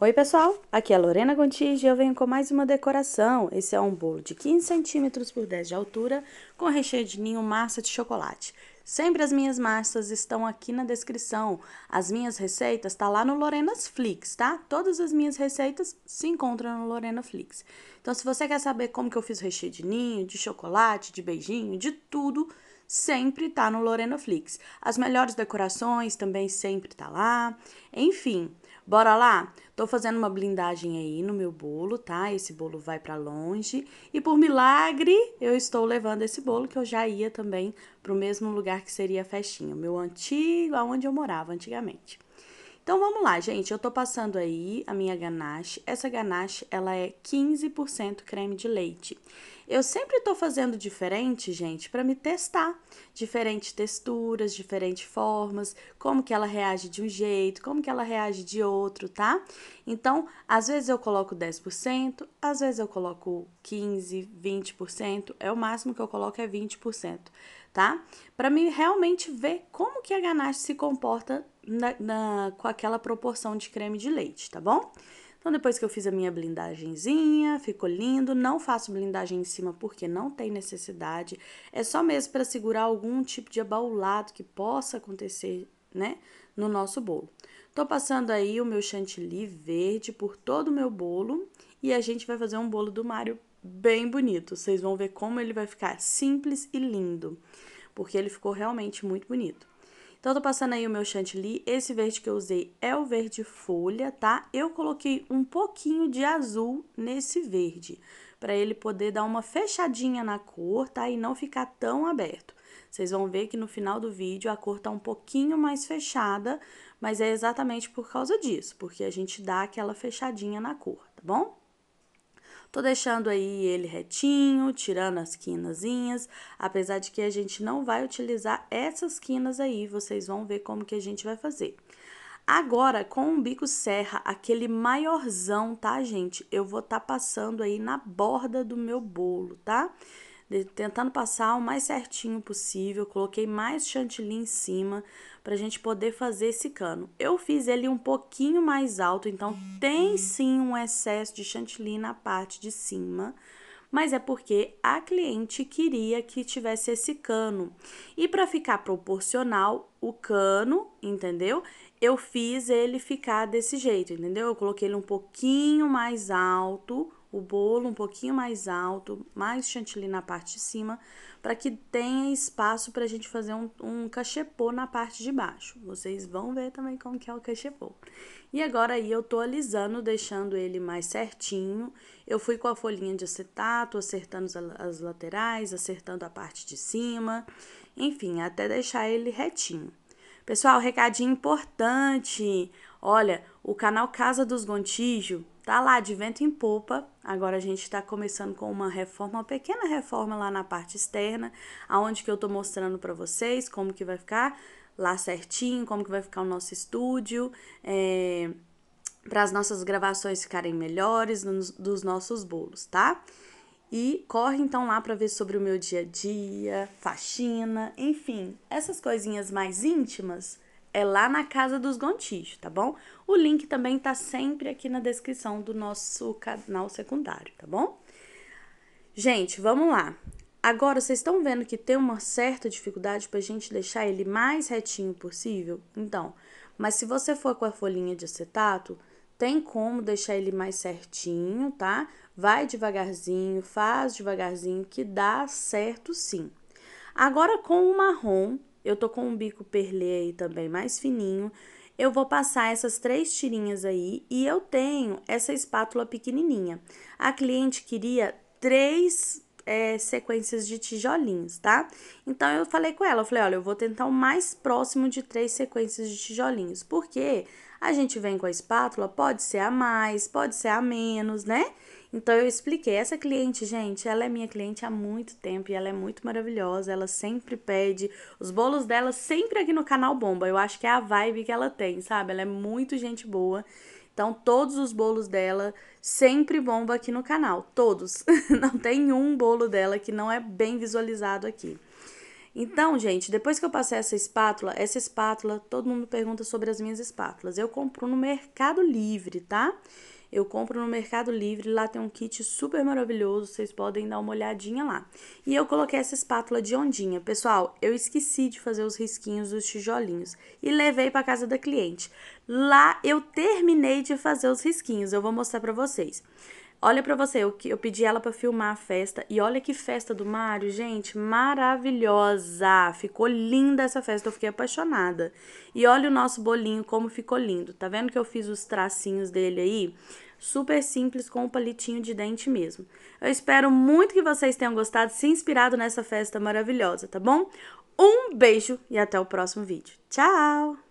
Oi pessoal, aqui é a Lorena Gontijo e eu venho com mais uma decoração. Esse é um bolo de 15 centímetros por 10 de altura com recheio de ninho massa de chocolate. Sempre as minhas massas estão aqui na descrição. As minhas receitas tá lá no Lorena's Flix, tá? Todas as minhas receitas se encontram no Lorena Flix. Então se você quer saber como que eu fiz recheio de ninho, de chocolate, de beijinho, de tudo, sempre tá no Lorena Flix. As melhores decorações também sempre tá lá. Enfim, Bora lá? Tô fazendo uma blindagem aí no meu bolo, tá? Esse bolo vai para longe. E por milagre, eu estou levando esse bolo que eu já ia também pro mesmo lugar que seria a festinha, meu antigo, aonde eu morava antigamente. Então vamos lá, gente. Eu tô passando aí a minha ganache. Essa ganache, ela é 15% creme de leite. Eu sempre tô fazendo diferente, gente, para me testar. Diferentes texturas, diferentes formas, como que ela reage de um jeito, como que ela reage de outro, tá? Então, às vezes eu coloco 10%, às vezes eu coloco 15, 20%, é o máximo que eu coloco é 20%, tá? Para mim realmente ver como que a ganache se comporta na, na, com aquela proporção de creme de leite, tá bom? Então, depois que eu fiz a minha blindagenzinha, ficou lindo. Não faço blindagem em cima porque não tem necessidade. É só mesmo para segurar algum tipo de abaulado que possa acontecer, né, no nosso bolo. Tô passando aí o meu chantilly verde por todo o meu bolo e a gente vai fazer um bolo do Mário bem bonito. Vocês vão ver como ele vai ficar simples e lindo, porque ele ficou realmente muito bonito. Então, tô passando aí o meu chantilly. Esse verde que eu usei é o verde folha, tá? Eu coloquei um pouquinho de azul nesse verde, para ele poder dar uma fechadinha na cor, tá? E não ficar tão aberto. Vocês vão ver que no final do vídeo a cor tá um pouquinho mais fechada, mas é exatamente por causa disso, porque a gente dá aquela fechadinha na cor, tá bom? Tô deixando aí ele retinho, tirando as quinazinhas, apesar de que a gente não vai utilizar essas quinas aí, vocês vão ver como que a gente vai fazer. Agora, com o bico serra, aquele maiorzão, tá, gente? Eu vou tá passando aí na borda do meu bolo, tá? Tentando passar o mais certinho possível, coloquei mais chantilly em cima para a gente poder fazer esse cano. Eu fiz ele um pouquinho mais alto, então tem sim um excesso de chantilly na parte de cima, mas é porque a cliente queria que tivesse esse cano. E para ficar proporcional, o cano, entendeu? Eu fiz ele ficar desse jeito, entendeu? Eu coloquei ele um pouquinho mais alto, o bolo um pouquinho mais alto, mais chantilly na parte de cima, para que tenha espaço para a gente fazer um, um cachepô na parte de baixo. Vocês vão ver também como que é o cachepô. E agora aí eu tô alisando, deixando ele mais certinho. Eu fui com a folhinha de acetato, acertando as laterais, acertando a parte de cima, enfim, até deixar ele retinho. Pessoal, recadinho importante. Olha, o canal Casa dos Gontijo tá lá de vento em popa. Agora a gente está começando com uma reforma, uma pequena reforma lá na parte externa, aonde que eu tô mostrando para vocês como que vai ficar lá certinho, como que vai ficar o nosso estúdio, é, para as nossas gravações ficarem melhores nos, dos nossos bolos, tá? E corre então lá para ver sobre o meu dia a dia, faxina, enfim, essas coisinhas mais íntimas é lá na Casa dos Gontijo, tá bom? O link também tá sempre aqui na descrição do nosso canal secundário, tá bom? Gente, vamos lá. Agora, vocês estão vendo que tem uma certa dificuldade pra gente deixar ele mais retinho possível? Então, mas se você for com a folhinha de acetato, tem como deixar ele mais certinho, tá? Vai devagarzinho, faz devagarzinho, que dá certo sim. Agora, com o marrom, eu tô com um bico perlê aí também mais fininho. Eu vou passar essas três tirinhas aí e eu tenho essa espátula pequenininha. A cliente queria três é, sequências de tijolinhos, tá? Então, eu falei com ela, eu falei, olha, eu vou tentar o mais próximo de três sequências de tijolinhos, porque a gente vem com a espátula, pode ser a mais, pode ser a menos, né? Então eu expliquei, essa cliente, gente, ela é minha cliente há muito tempo e ela é muito maravilhosa, ela sempre pede, os bolos dela sempre aqui no canal bomba. Eu acho que é a vibe que ela tem, sabe? Ela é muito gente boa. Então todos os bolos dela sempre bomba aqui no canal, todos. não tem um bolo dela que não é bem visualizado aqui. Então, gente, depois que eu passei essa espátula, essa espátula, todo mundo pergunta sobre as minhas espátulas. Eu compro no Mercado Livre, tá? Eu compro no Mercado Livre, lá tem um kit super maravilhoso, vocês podem dar uma olhadinha lá. E eu coloquei essa espátula de ondinha. Pessoal, eu esqueci de fazer os risquinhos dos tijolinhos e levei para casa da cliente. Lá eu terminei de fazer os risquinhos, eu vou mostrar para vocês. Olha para você, eu, eu pedi ela para filmar a festa e olha que festa do Mário, gente, maravilhosa. Ficou linda essa festa, eu fiquei apaixonada. E olha o nosso bolinho como ficou lindo. Tá vendo que eu fiz os tracinhos dele aí? Super simples com o um palitinho de dente mesmo. Eu espero muito que vocês tenham gostado, se inspirado nessa festa maravilhosa, tá bom? Um beijo e até o próximo vídeo. Tchau!